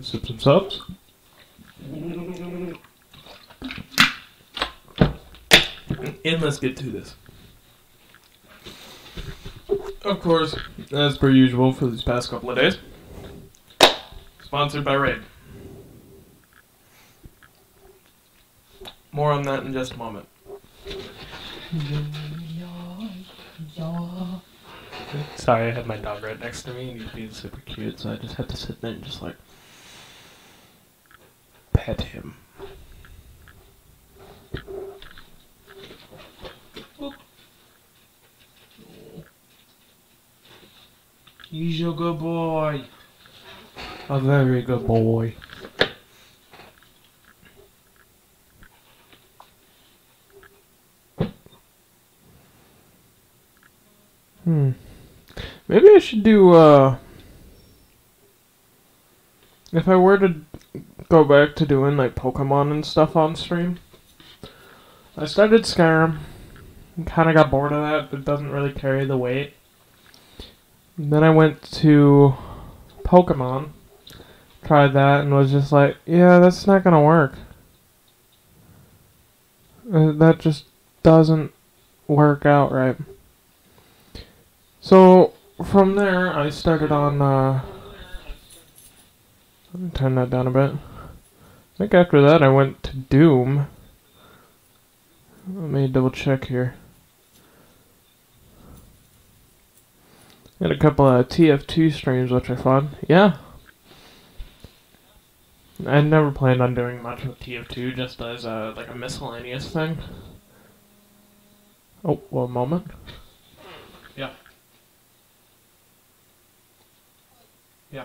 Sip some subs. And let's get to this. Of course, as per usual for these past couple of days, sponsored by Raid. More on that in just a moment. Sorry, I had my dog right next to me and he's being super cute, so I just had to sit there and just like pet him. He's a good boy. A very good boy. Hmm. Maybe I should do, uh. If I were to go back to doing, like, Pokemon and stuff on stream, I started Skyrim. And Kind of got bored of that. It doesn't really carry the weight. And then I went to Pokemon, tried that, and was just like, yeah, that's not gonna work. Uh, that just doesn't work out right. So from there, I started on. Uh, turn that down a bit. I think after that, I went to Doom. Let me double check here. Had a couple of TF2 streams, which are fun. Yeah. I never planned on doing much with TF2, just as a, like a miscellaneous thing. Oh, one moment. Yeah. Yeah.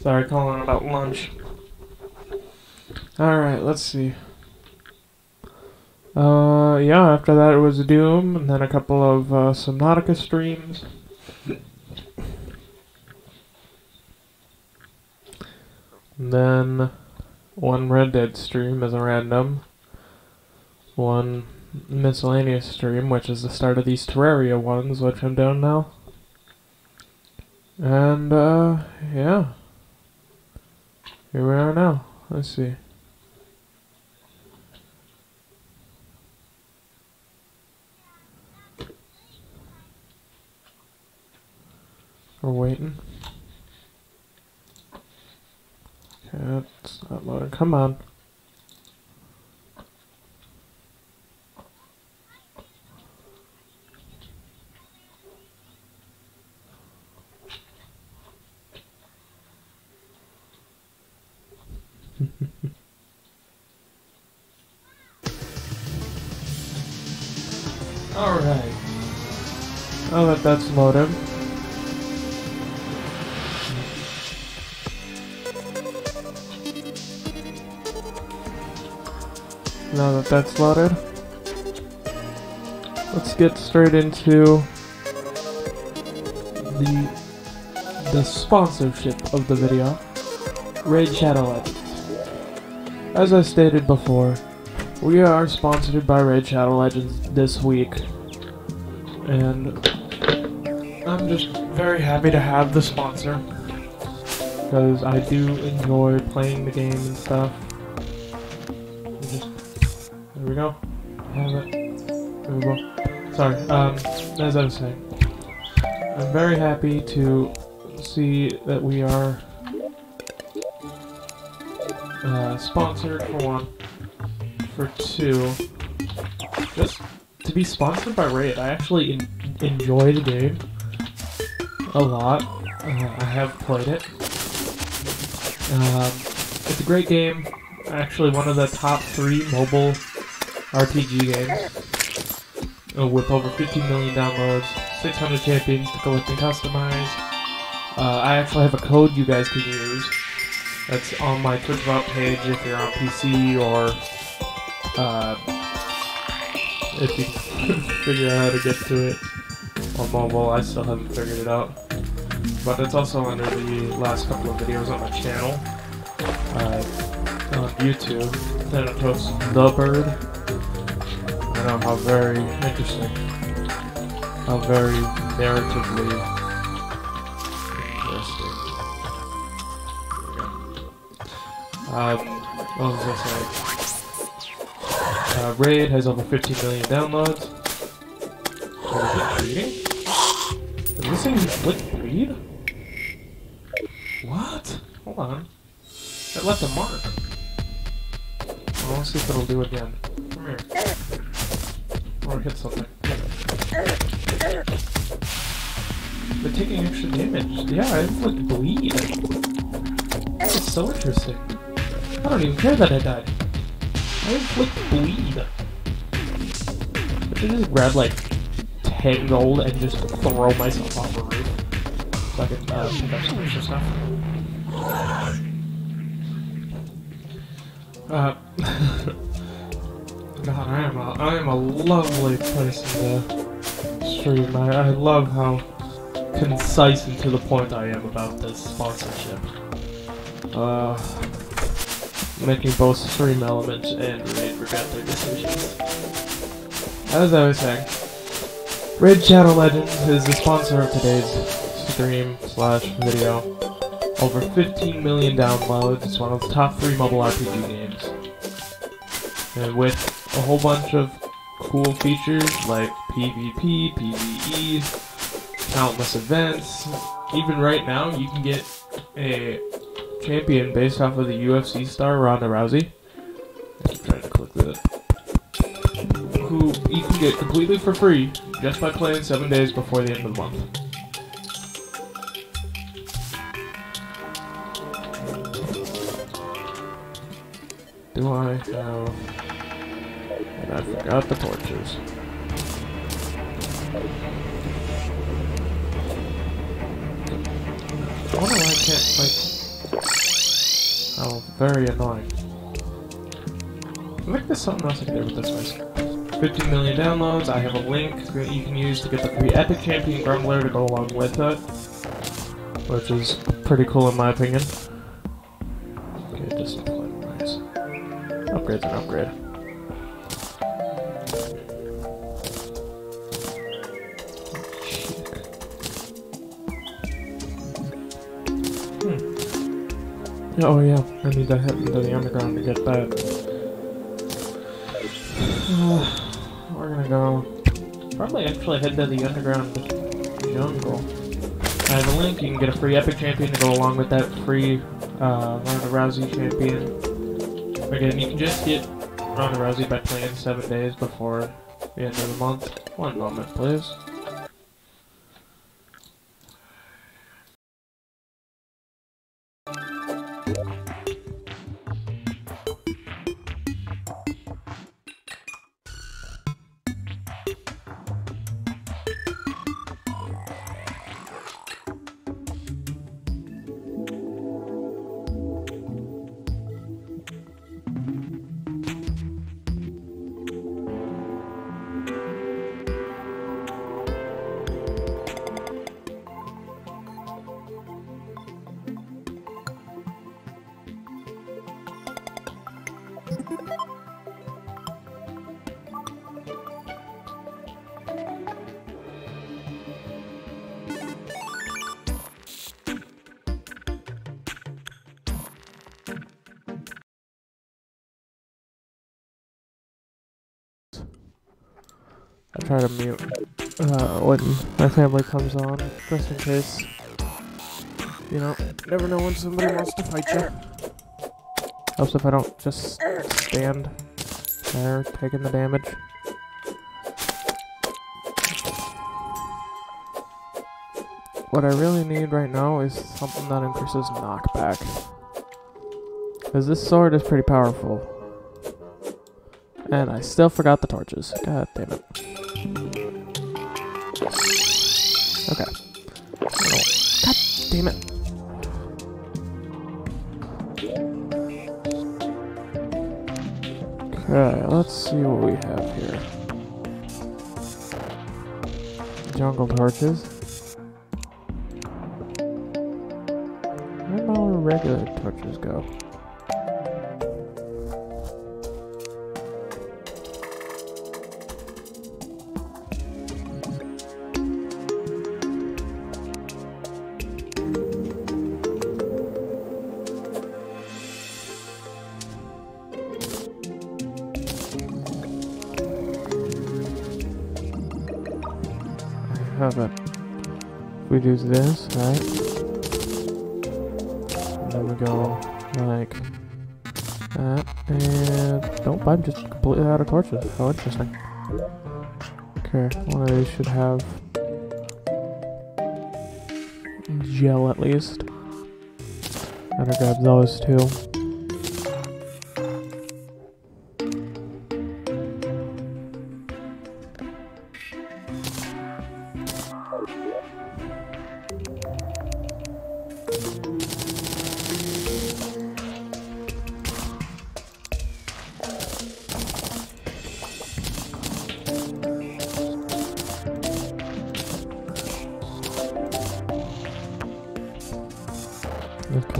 Sorry, calling about lunch. Alright, let's see. Uh, yeah, after that it was Doom, and then a couple of uh, Subnautica streams. And then one Red Dead stream as a random. One miscellaneous stream, which is the start of these Terraria ones, which I'm doing now. And, uh, yeah. Here we are now. Let's see. We're waiting. Okay, it's not loading. Come on. Alright. Now that that's loaded. Now that that's loaded, let's get straight into the the sponsorship of the video, Raid Shadow Legends. As I stated before, we are sponsored by Raid Shadow Legends this week, and I'm just very happy to have the sponsor because I do enjoy playing the game and stuff. Just, there we go. Have it. There we go. Sorry. Um, as I was saying, I'm very happy to see that we are uh, sponsored for one, for two, just to be sponsored by Raid. I actually en- enjoy the game a lot. Uh, I have played it. Um, it's a great game. Actually, one of the top three mobile RPG games. Uh, with over 15 million downloads, 600 champions to collect and customize. Uh, I actually have a code you guys can use. That's on my Twitch page if you're on PC or uh, if you figure out how to get to it on mobile. I still haven't figured it out. But it's also under the last couple of videos on my channel. Uh, on YouTube. Posts The Bird. I know how very interesting. How very narratively interesting. Um, what was I saying? Uh, Raid has over 15 million downloads. Is it this thing split? What? Hold on. It left a mark. Well, let's see if it'll do again. Come here. Or hit something. They're taking extra damage. Yeah, I inflict bleed. That's so interesting. I don't even care that I died. I inflict bleed. I should just grab like 10 gold and just throw myself off the roof. So I can uh, pick up some extra stuff. Uh, God, I am a, I am a lovely person to stream. I, I love how concise and to the point I am about this sponsorship. Uh, making both stream elements and Raid regret their decisions. As I was saying, Raid Shadow Legends is the sponsor of today's stream slash video. Over 15 million downloads, it's one of the top three mobile RPG games. And with a whole bunch of cool features like PvP, PvE, countless events. Even right now, you can get a champion based off of the UFC star Ronda Rousey. I'm trying to click that. Who you can get completely for free just by playing seven days before the end of the month. Do I have... And I forgot the torches. I wonder why I can't, like... Oh, very annoying. I think there's something else I can do with this one. 50 million downloads, I have a link that you can use to get the free Epic Champion Grumbler to go along with it. Which is pretty cool in my opinion. Okay, discipline, nice. Upgrade's an upgrade. Oh yeah, I need to head into the underground to get that. we're gonna go. Probably actually head to the underground jungle. I have a link. You can get a free epic champion to go along with that free uh, Ronda Rousey champion. Again, you can just get Ronda Rousey by playing seven days before the end of the month. One moment, please. uh, when my family comes on, just in case. You know, never know when somebody wants to fight you. Helps if I don't just stand there taking the damage. What I really need right now is something that increases knockback. Because this sword is pretty powerful. And I still forgot the torches. God damn it. Okay. Oh, God damn it. Okay, let's see what we have here. Jungle torches. Where do all regular torches go? Do this, right? And then we go like that. And nope, I'm just completely out of torches. Oh, interesting. Okay, one of these should have gel at least. Gotta grab those two.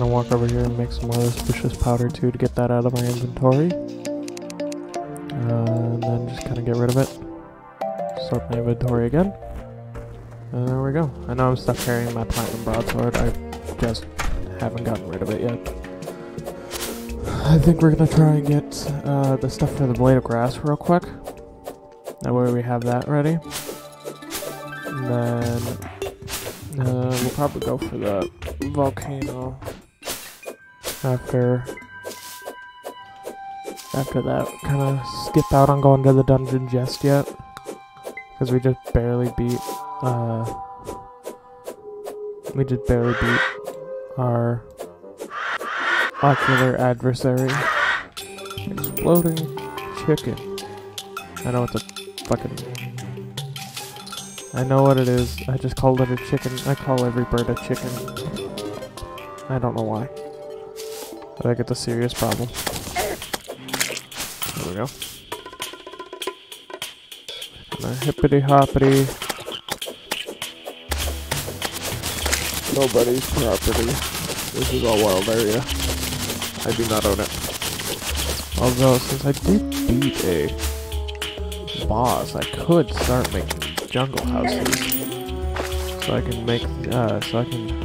Gonna walk over here and make some more of this vicious powder too to get that out of my inventory. Uh, and then just kind of get rid of it. Sort my inventory again. And there we go. I know I'm stuck carrying my platinum broadsword. I just haven't gotten rid of it yet. I think we're gonna try and get uh, the stuff for the blade of grass real quick. That way we have that ready. And then uh, we'll probably go for the volcano after after that. Kind of skip out on going to the dungeon just yet because we just barely beat uh we just barely beat our ocular adversary. Exploding chicken. I know it's a fucking I know what it is. I just called it a chicken. I call every bird a chicken. I don't know why. But I get a serious problem. There we go. Kinda hippity hoppity. Nobody's property. This is all wild area. I do not own it. Although, since I did beat a boss, I could start making jungle houses. So I can make, uh, so I can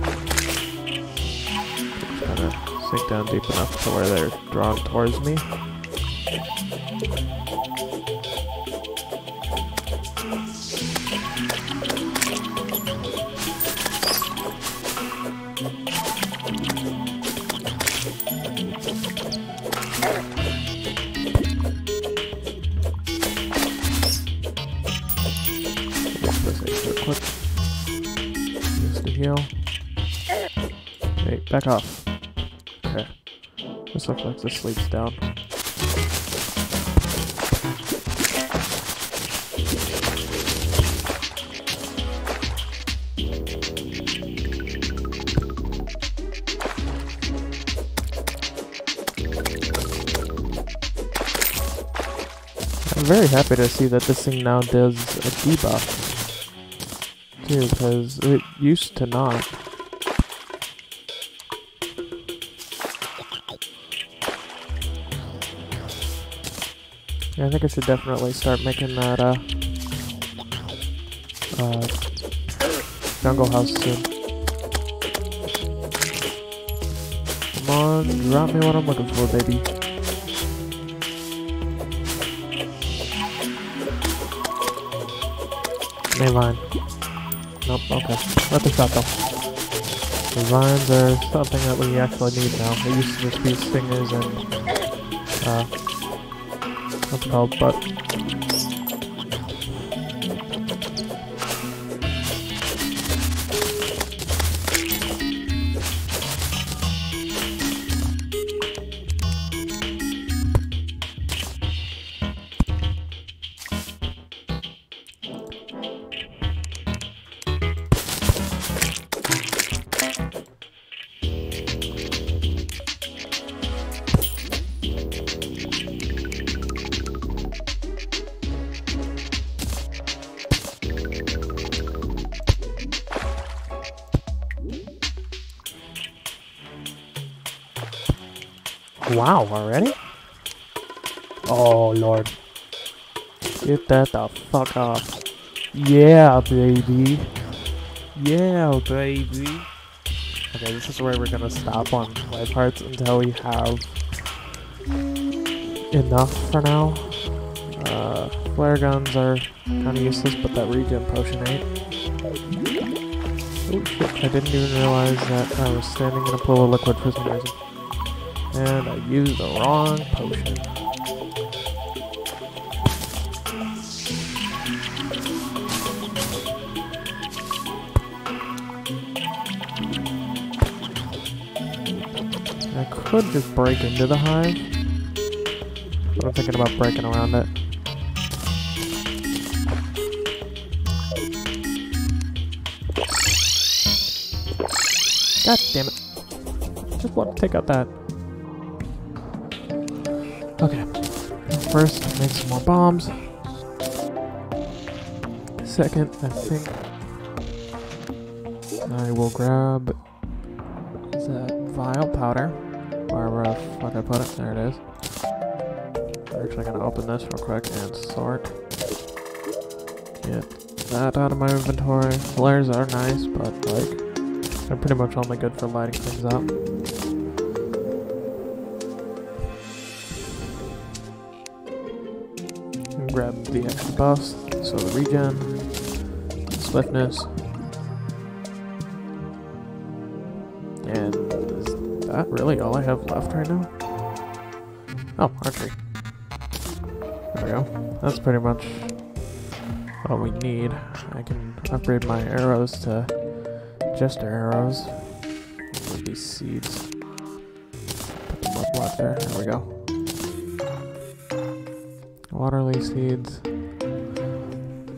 sink down deep enough to where they're drawn towards me. back off. This looks like this down. I'm very happy to see that this thing now does a debuff too, because it used to not. Yeah, I think I should definitely start making that, uh, uh, jungle house soon. Come on, drop me what I'm looking for, baby. Mayvine. Nope, okay. Let the shot though. The vines are something that we actually need now. They used to just be stingers and, uh, it but... Wow, already? Oh, Lord. Get that the fuck off. Yeah, baby. Yeah, baby. Okay, this is where we're gonna stop on play parts until we have enough for now. Uh, flare guns are kind of useless, but that regen potion ain't. Oh shit, I didn't even realize that I was standing in a pool of liquid for some reason. And I used the wrong potion. I could just break into the hive. But I'm thinking about breaking around it. God damn it. Just want to take out that. First, make some more bombs. Second, I think I will grab that vile powder. The fuck I put it. There it is. We're actually gonna open this real quick and sort. Get that out of my inventory. Flares are nice, but like they're pretty much only good for lighting things up. The extra buffs, so the regen, swiftness, and is that really all I have left right now? Oh, archery. There we go. That's pretty much all we need. I can upgrade my arrows to Jester arrows. These seeds. Put them up there. There we go. Waterleaf seeds.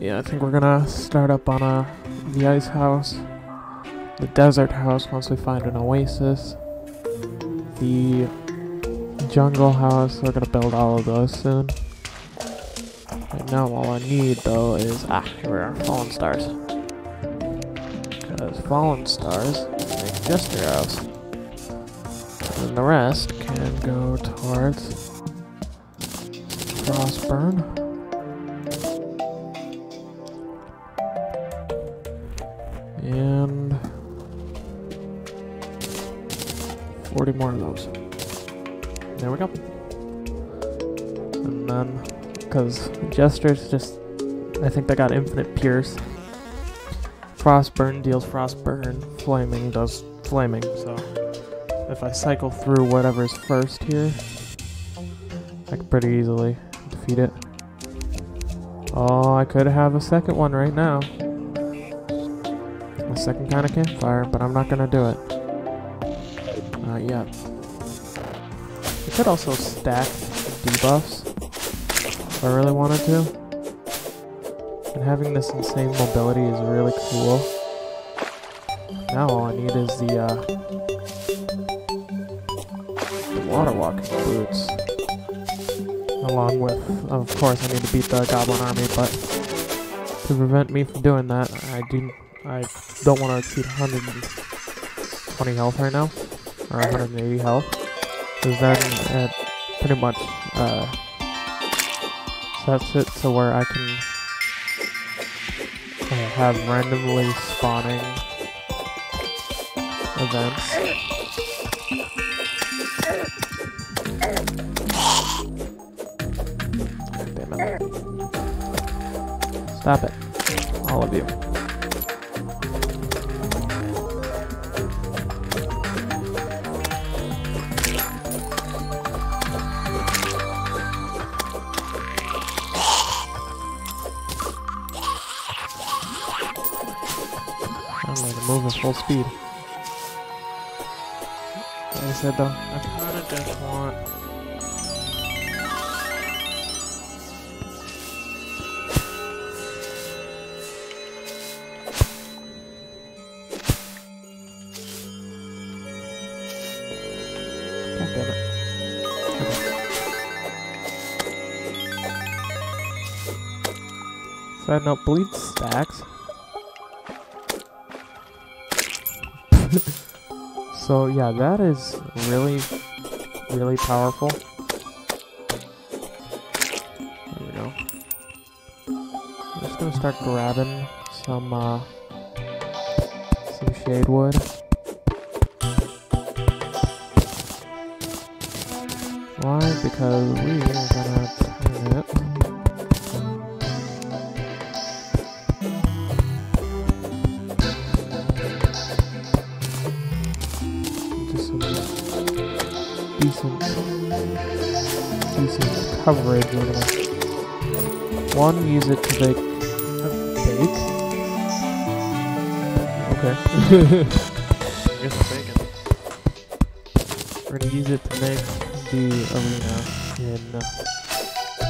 Yeah, I think we're gonna start up on a the ice house, the desert house once we find an oasis, the jungle house. We're gonna build all of those soon. Right now, all I need though is ah, here we are, fallen stars. Because fallen stars make jester house. and the rest can go towards Frostburn. And 40 more of those. There we go. And then, because Jester's just, I think they got infinite pierce. Frostburn deals frostburn, flaming does flaming, so if I cycle through whatever's first here, can pretty easily defeat it. Oh, I could have a second one right now. A second kind of campfire, but I'm not gonna do it. Not yet. I could also stack debuffs if I really wanted to. And having this insane mobility is really cool. Now all I need is the, uh, the water walking boots. Along with, of course, I need to beat the goblin army, but to prevent me from doing that, I do I don't want to exceed 120 health right now, or 180 health, because then it pretty much uh, sets it to where I can uh, have randomly spawning events. Stop it. All of you. Full speed. Like I said though, I kinda just want Side note, bleed stacks. so yeah, that is really really powerful. There we go. I'm just gonna start grabbing some, uh, some shade wood. Why? Because we are gonna coverage. We're gonna one use it to bake. Okay. I guess I'm baking. We're gonna use it to make the arena in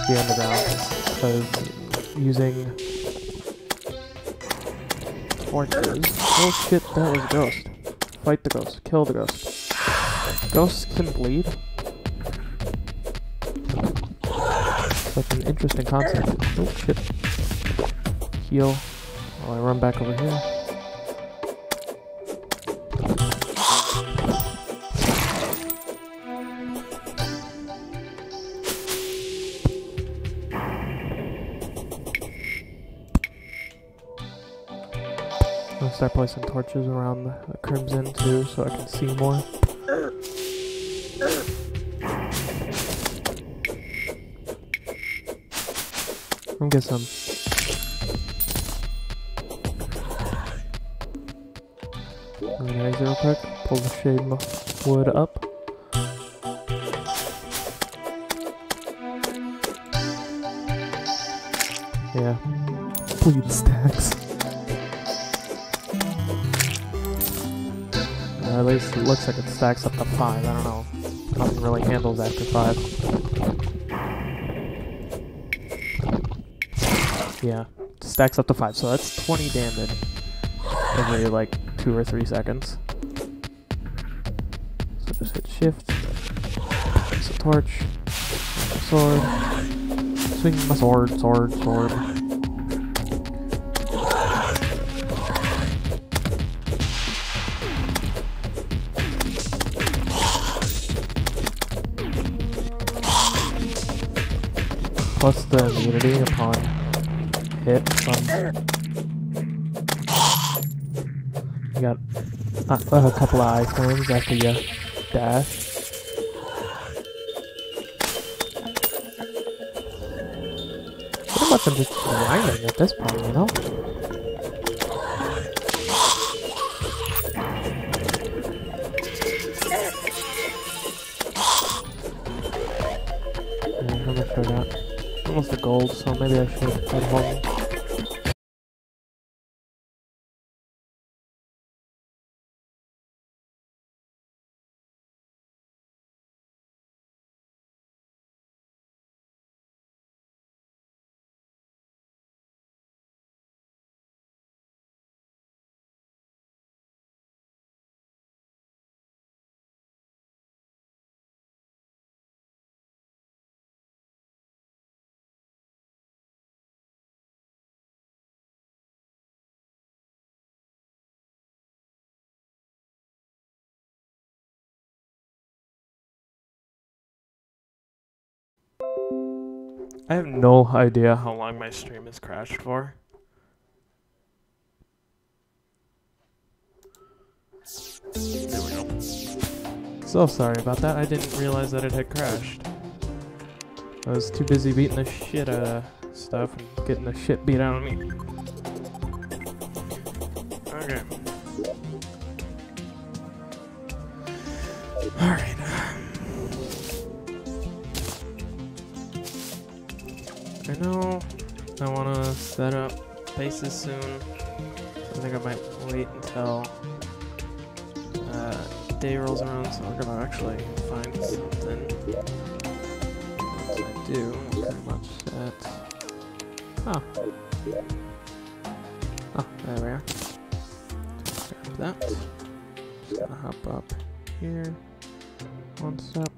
the underground because using torches. Oh shit! That was a ghost. Fight the ghost. Kill the ghost. Ghosts can bleed. Such an interesting concept. Oh shit. Heal oh, while I run back over here. Start placing torches around the, the crimson too so I can see more. I'm get some. Real quick. Pull the shade wood up. Yeah. Bleed stacks. At least it looks like it stacks up to five. I don't know. Nothing really handles after five. Yeah, stacks up to five, so that's 20 damage every like two or three seconds. So just hit shift, place a torch, sword, swing my sword, sword, sword. Plus the immunity upon hit. You got a, a couple of icons after you dash. Pretty much I'm just grinding at this point, you know? Almost a gold, so maybe I should head home. I have no idea how long my stream has crashed for. There we go. So sorry about that. I didn't realize that it had crashed. I was too busy beating the shit out of stuff and getting the shit beat out of me. Okay. Alright. Know I want to set up bases soon. I think I might wait until uh, day rolls around so I'm gonna actually find something. Once I do, I'm pretty much set. Huh. Oh, there we are. Grab that. Just gonna hop up here. One step.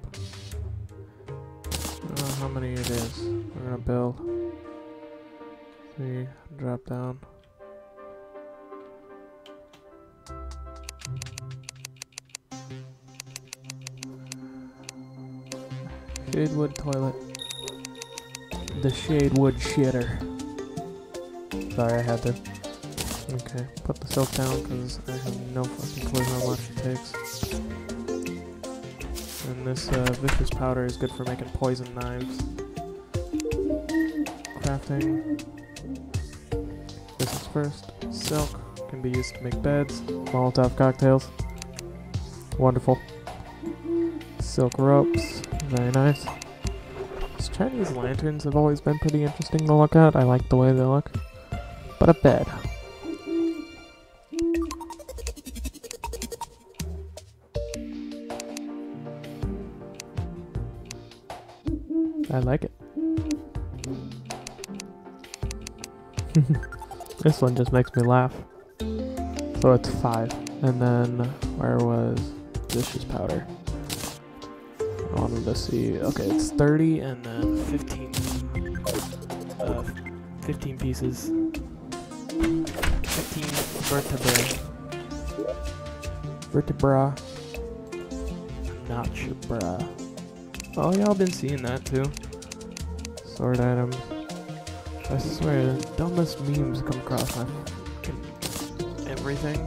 Gonna build. Three, drop down. shade wood toilet. The shade wood shitter. Sorry, I had to. Okay, put the silk down because I have no fucking clue how much it takes. And this uh, vicious powder is good for making poison knives. Crafting. This is first. Silk can be used to make beds. Molotov cocktails. Wonderful. Silk ropes. Very nice. These Chinese lanterns have always been pretty interesting to look at. I like the way they look. But a bed. I like it. this one just makes me laugh. So it's five. And then where was vicious powder? I wanted to see. Okay, it's 30 and then 15. Uh, 15 pieces. 15 vertebrae. Vertebra. Notch-bra. Oh, y'all been seeing that too. Sword items. I swear, the dumbest memes come across my everything.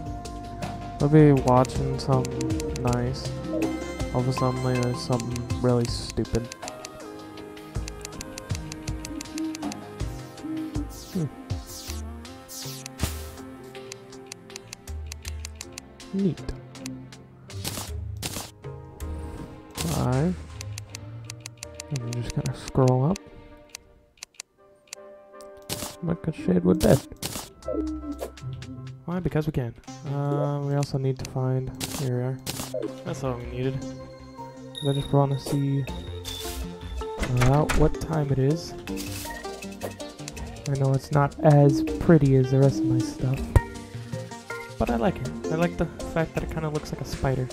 I'll be watching something nice. All of a sudden, there's something really stupid. Hmm. Neat. Five. I'm just gonna scroll up. A shade with bed. Why? Because we can. Uh, we also need to find. Here we are. That's all we needed. I just want to see uh, what time it is. I know it's not as pretty as the rest of my stuff, but I like it. I like the fact that it kind of looks like a spider.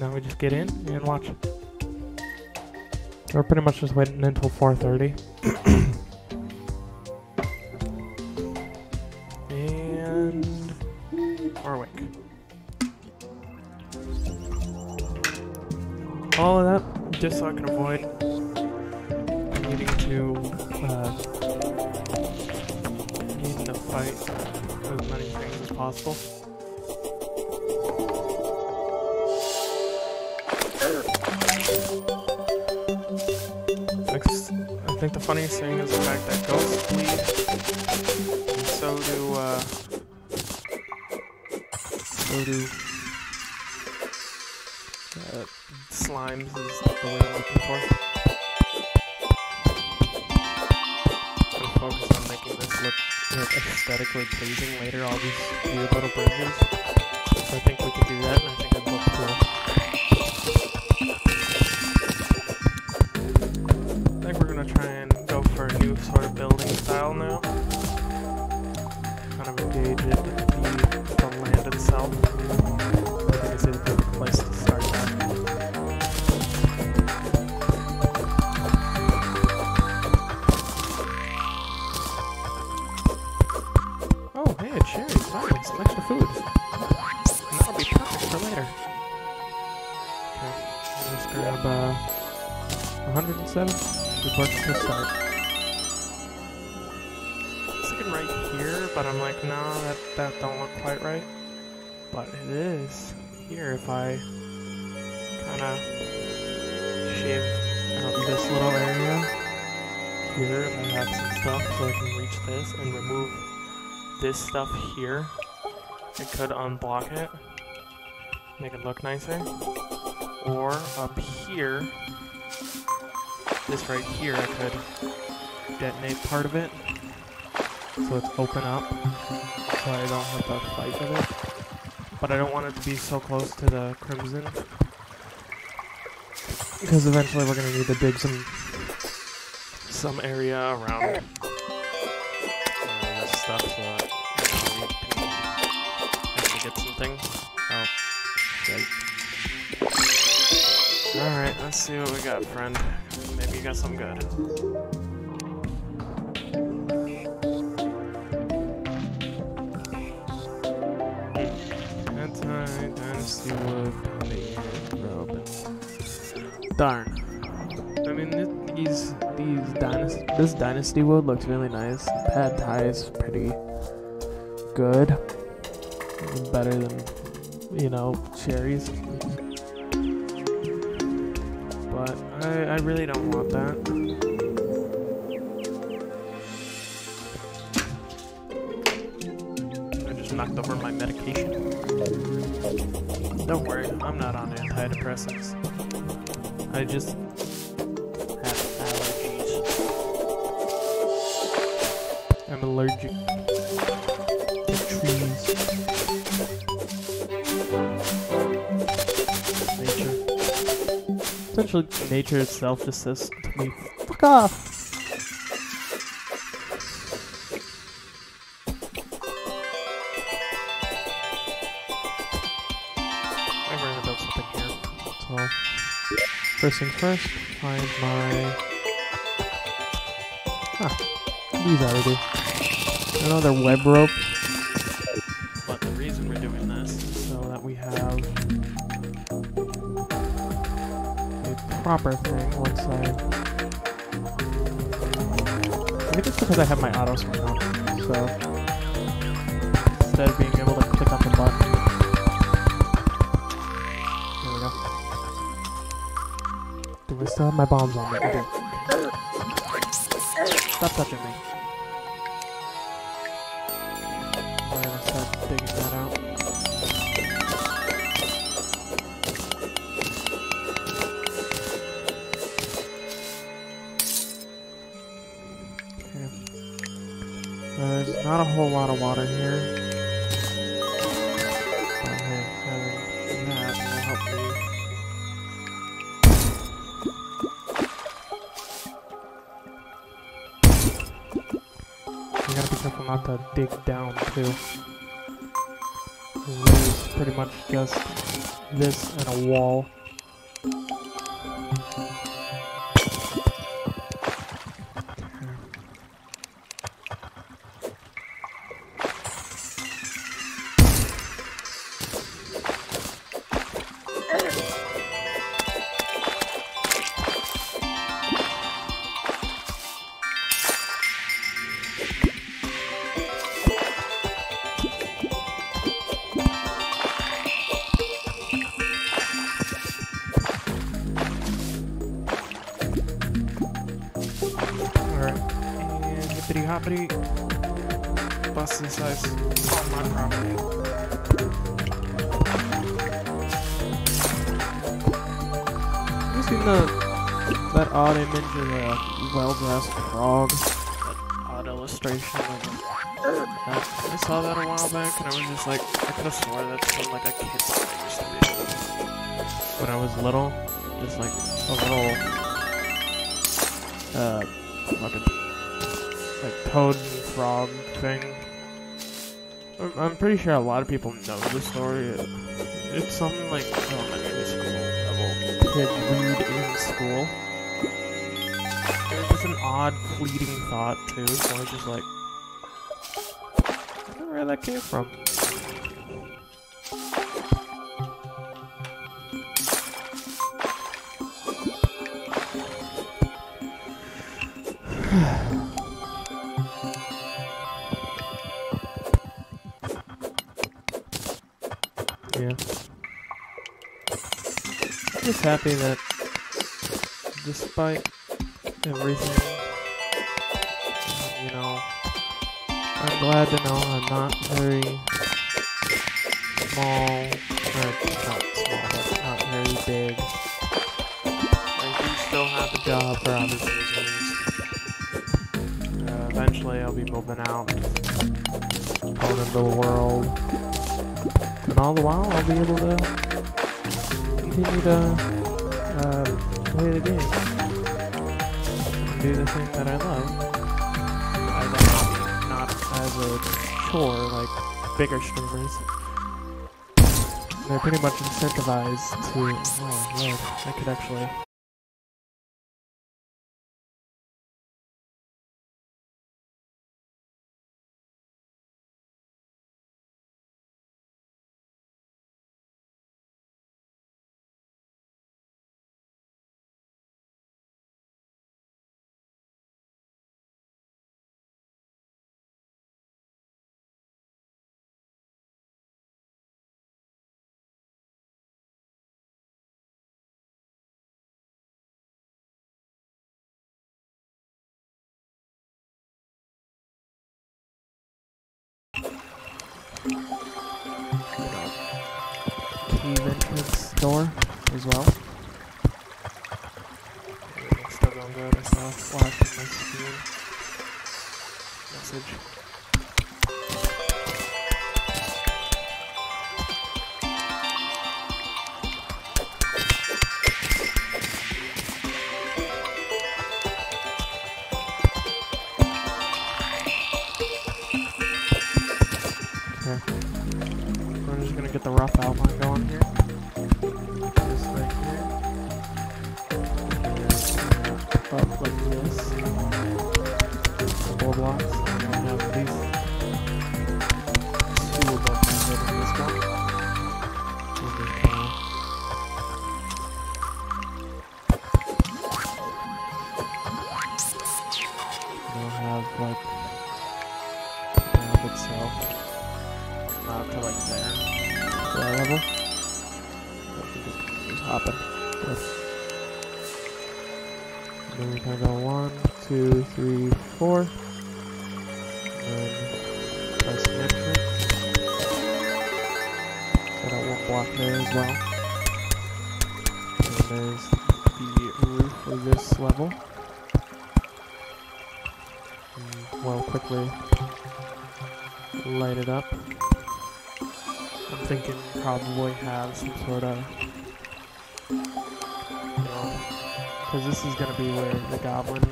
Now we just get in and watch it. We're pretty much just waiting until 4:30. just so I can avoid needing to uh, needing to fight as many things as possible. I think the funniest thing is the fact that Hey, a cherry. Some extra food. And that'll be perfect for later. Okay. Let's grab, uh, 107. Good work to start. I was right here, but I'm like, no, that, that don't look quite right. But it is here if I kind of shave out this little area. Here, I have some stuff so I can reach this and remove this stuff here. It could unblock it, make it look nicer. Or up here, this right here, I could detonate part of it. So it's open up, so I don't have to fight with it. But I don't want it to be so close to the crimson. Because eventually we're gonna need to dig some some area around uh, this stuff so actually get some things. Oh. Alright, let's see what we got, friend. Maybe you got some good. Dynasty Wood Pounding Rub. Darn. I mean, th- these these dynasty this dynasty wood looks really nice. Pad thai is pretty good. Better than you know cherries. But I I really don't want that. I just knocked over my medication. Don't worry, I'm not on antidepressants. I just have allergies. I'm allergic to trees. Essentially, nature itself just says to me, fuck off! I'm gonna build something here. So, first things first, find my. Ah, these already. Another web rope. Proper thing once I. I think it's because I have my auto on. So, instead of being able to click on the button, there we go. Do I still have my bombs on me? Stop touching me. Lot of water here. You gotta be careful not to dig down too. There's pretty much just this and a wall. Hoppity. Bust ice on my property. You seen the that odd image of a well-dressed frog? That odd illustration of a, that, I saw that a while back and I was just like I could have swore that's from like a kid's book used to read when I was little. Just like a little uh fucking toad and frog thing. I'm, I'm pretty sure a lot of people know the story. It's something like elementary school level kids read in school. It was just an odd, fleeting thought too. So I was just like, I wonder where that came from. Happy that despite everything, you know, I'm glad to know I'm not very small, or not small, but not very big. I do still have a job for obvious reasons. Uh, eventually I'll be moving out, going into the world. And all the while, I'll be able to continue to play the game do the thing that I love. I love not as a chore like bigger streamers. They're pretty much incentivized to. Oh lord, I could actually. You know, cave door as well. Still going good. I saw screen. Message. Good. And then we of go one, two, three, four. And press entrance. Got out one block there as well. And there's the roof of this level. And we'll quickly light it up. I'm thinking probably have some sort of, because this is going to be where the goblin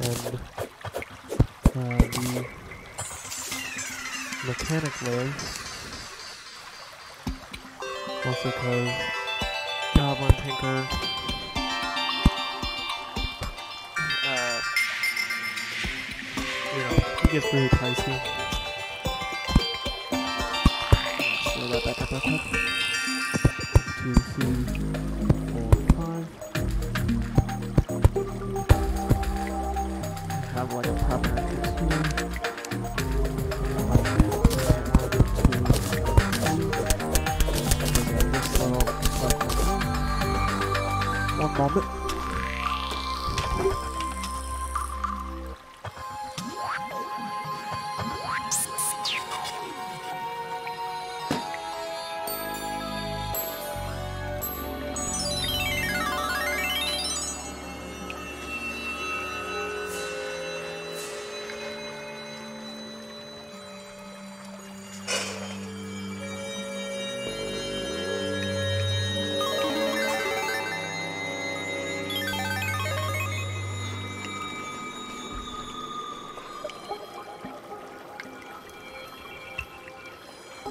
and uh, the mechanic lives. Also because goblin tinker uh, you know, gets really pricey. That back up real quick.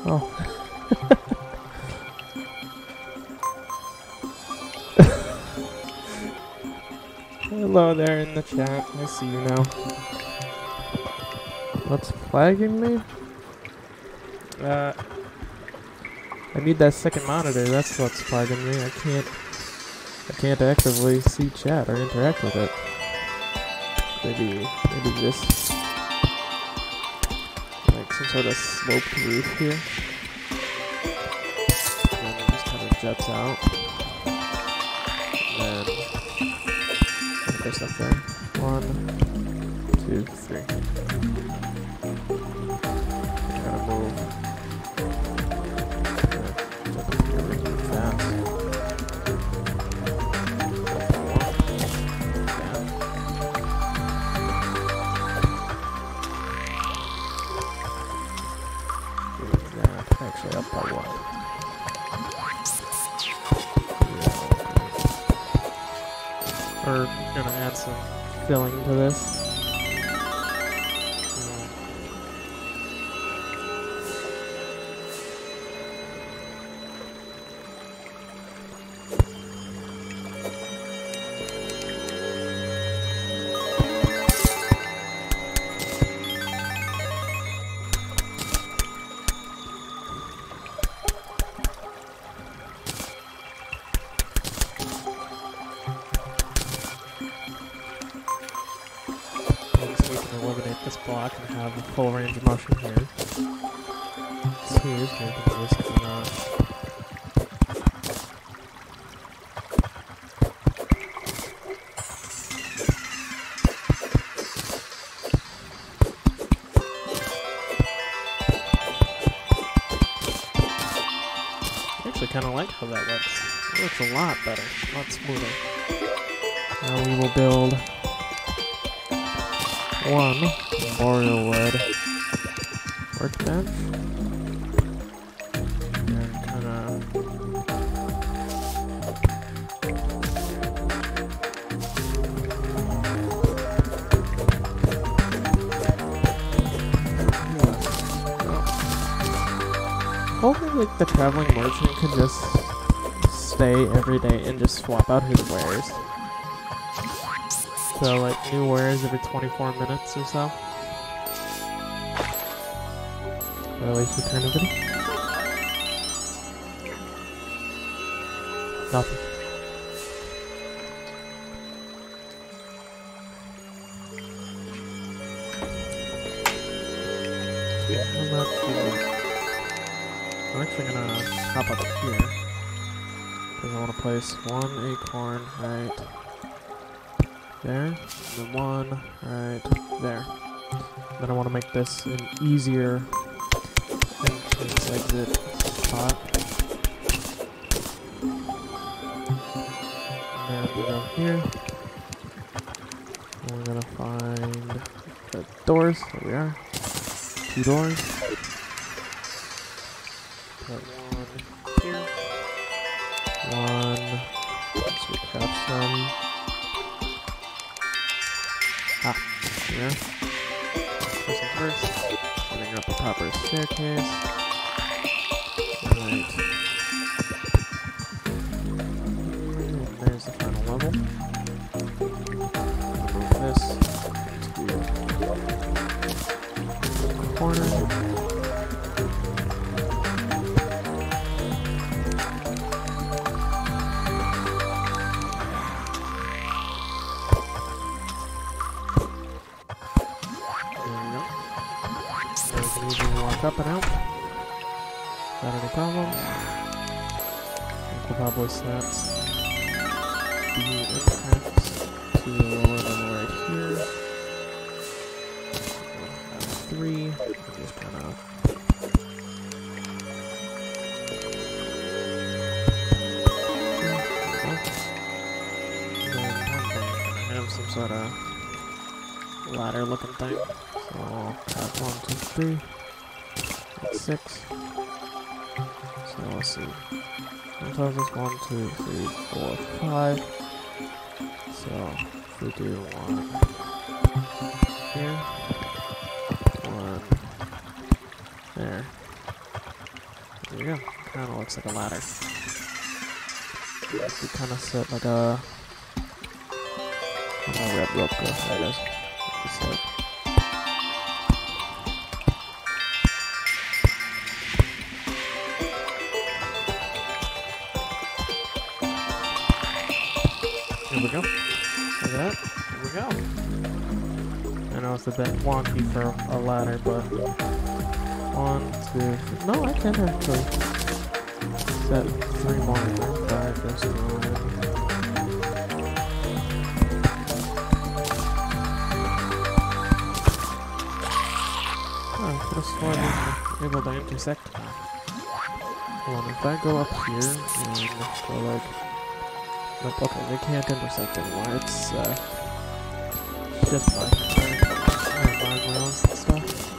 Oh. Hello there in the chat. I see you now. What's flagging me? Uh, I need that second monitor. That's what's flagging me. I can't. I can't actively see chat or interact with it. Maybe, maybe this, sort of sloped roof here. And it just kind of juts out. And then there's up there. One, two, three. Kind of like how that looks. It looks a lot better, a lot smoother. Now we will build one Boreal Wood workbench. Like the traveling merchant could just stay every day and just swap out his wares. So, like new wares every 24 minutes or so. Or at least eternity. Nothing. The- I'm actually gonna hop up here. Because I want to place one acorn right there, and then one right there. Then I want to make this an easier entrance exit spot. And then we go here. And we're gonna find the doors. There we are. Two doors. Up and out. Without any problems. We could probably set the entrance to uh, ladder looking thing. So have one, two, three, that's six. So let's see. Sometimes it's one, two, three, four, five. So if we do one here, You go. Kind of looks like a ladder. We kind of set like a Oh, red rope go. There it is. Like Here we go. Look at that. Here we go. I know it's a bit wonky for a ladder, but one, two, three. No, I can't actually set three more in there. Five, just one. I could have sworn we were able to intersect. Hold on, if I go up here and go like... Nope, okay, they can't intersect anymore. It's, uh... Just fine. Alright, guardrails and stuff.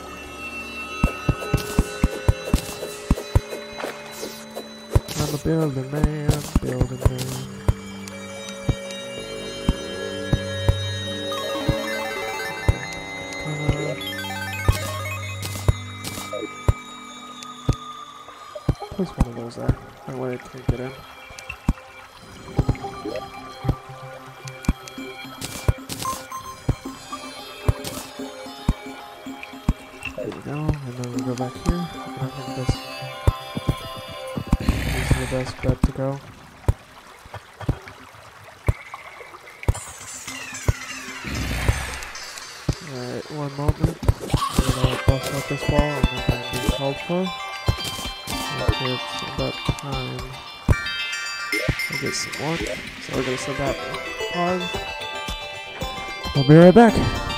Building man, building man. Uh, Place one of those there. That way I can't get in. Best bet to go. Alright, one moment. I'm gonna bust out this wall and then I'm being called for. It's about time I get some more. So we're gonna set that pause. I'll be right back.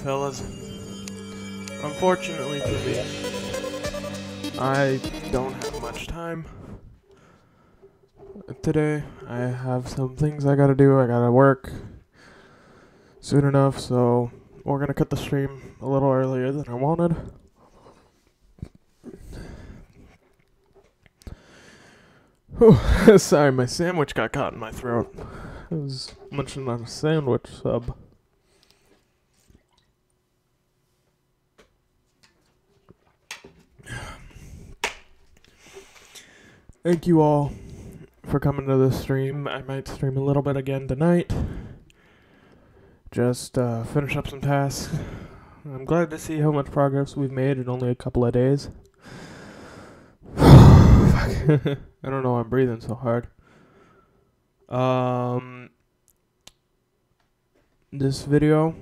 Fellas. Unfortunately for me, I don't have much time today. I have some things I gotta do. I gotta work soon enough, so we're gonna cut the stream a little earlier than I wanted. Whew, sorry, my sandwich got caught in my throat. I was munching on a sandwich sub. Thank you all for coming to the stream. I might stream a little bit again tonight. Just uh, finish up some tasks. I'm glad to see how much progress we've made in only a couple of days. I don't know why I'm breathing so hard. Um, this video,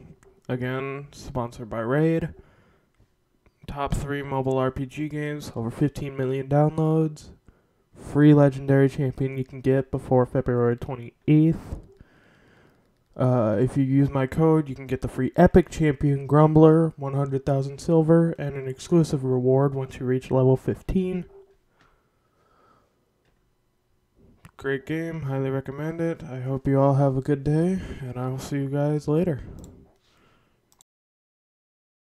again, sponsored by Raid. Top three mobile RPG games, over 15 million downloads free legendary champion you can get before February 28th. Uh, if you use my code, you can get the free Epic Champion Grumbler, 100,000 silver, and an exclusive reward once you reach level 15. Great game, highly recommend it. I hope you all have a good day, and I will see you guys later.